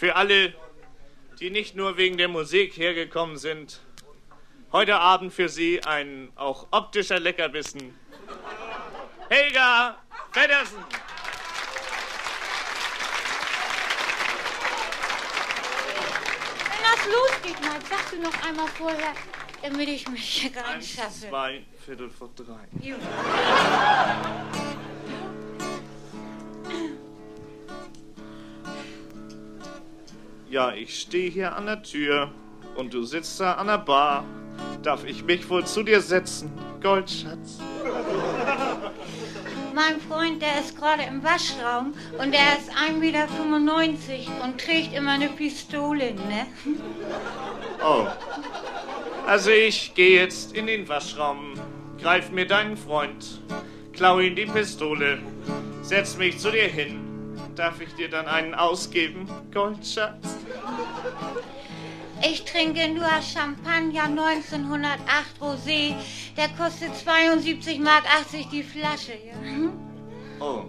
Für alle, die nicht nur wegen der Musik hergekommen sind, heute Abend für Sie ein auch optischer Leckerbissen. Helga Feddersen. Wenn das losgeht, Mike, sagst du noch einmal vorher, damit ich mich hier Eins, reinschaffe. zwei, Viertel vor drei. Jo. Ja, ich stehe hier an der Tür und du sitzt da an der Bar. Darf ich mich wohl zu dir setzen, Goldschatz? Mein Freund, der ist gerade im Waschraum und der ist 1,95 Meter und trägt immer eine Pistole, ne? Oh. Also ich gehe jetzt in den Waschraum, greif mir deinen Freund, klau ihm die Pistole, setz mich zu dir hin. Darf ich dir dann einen ausgeben, Goldschatz? Ich trinke nur Champagner 1908 Rosé. Der kostet 72 Mark 80 die Flasche, ja? Oh.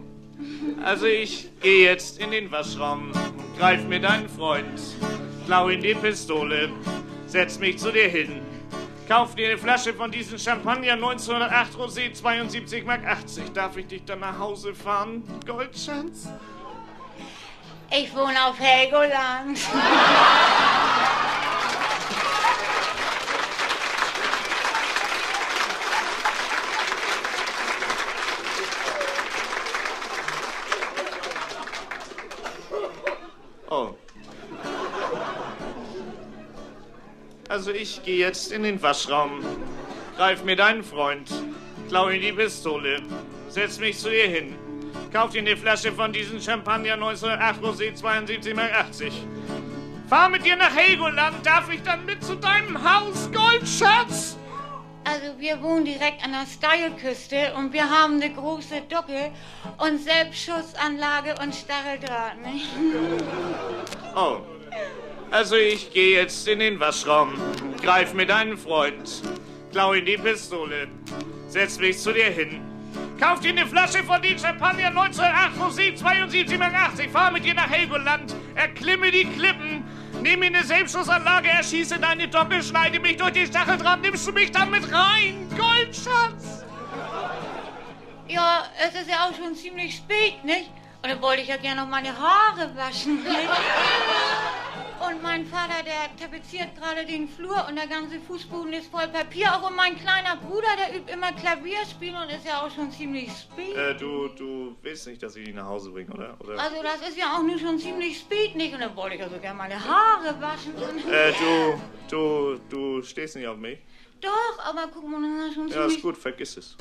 Also ich gehe jetzt in den Waschraum, greif mir deinen Freund, klau ihm die Pistole, setz mich zu dir hin. Kauf dir eine Flasche von diesem Champagner 1908 Rosé 72 Mark 80. Darf ich dich dann nach Hause fahren, Goldschatz? Ich wohne auf Helgoland. Oh. Also ich gehe jetzt in den Waschraum, greif mir deinen Freund, klau ihm die Pistole, setz mich zu dir hin, kauf dir eine Flasche von diesem Champagner 1908 Rosé 72 Mark 80. Fahr mit dir nach Helgoland, darf ich dann mit zu deinem Haus, Goldschatz? Also wir wohnen direkt an der Steilküste und wir haben eine große Docke und Selbstschussanlage und Stacheldraht, ne? Oh. Also ich gehe jetzt in den Waschraum, greif mir deinen Freund, klau ihm die Pistole, setz mich zu dir hin, kauf dir eine Flasche von den Champagner 1908 Rosé 72 Mark 80, fahr mit dir nach Helgoland, erklimme die Klippen, nehme eine Selbstschussanlage, erschieße deine Docke, schneide mich durch die Stacheldraht, nimmst du mich dann mit rein, Goldschatz? Ja, es ist ja auch schon ziemlich spät, nicht? Und dann wollte ich ja gerne noch meine Haare waschen, nicht? Und mein Vater, der tapeziert gerade den Flur und der ganze Fußboden ist voll Papier. Auch und mein kleiner Bruder, der übt immer Klavier spielen und ist ja auch schon ziemlich spät. Äh, du, du willst nicht, dass ich dich nach Hause bringe, oder? oder? Also das ist ja auch nur schon ziemlich spät, nicht? Und dann wollte ich also gerne meine Haare waschen. Äh, du, du, du stehst nicht auf mich? Doch, aber guck mal, das ist schon Ja, ziemlich... ist gut, vergiss es.